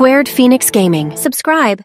Squared Phoenix Gaming. Subscribe.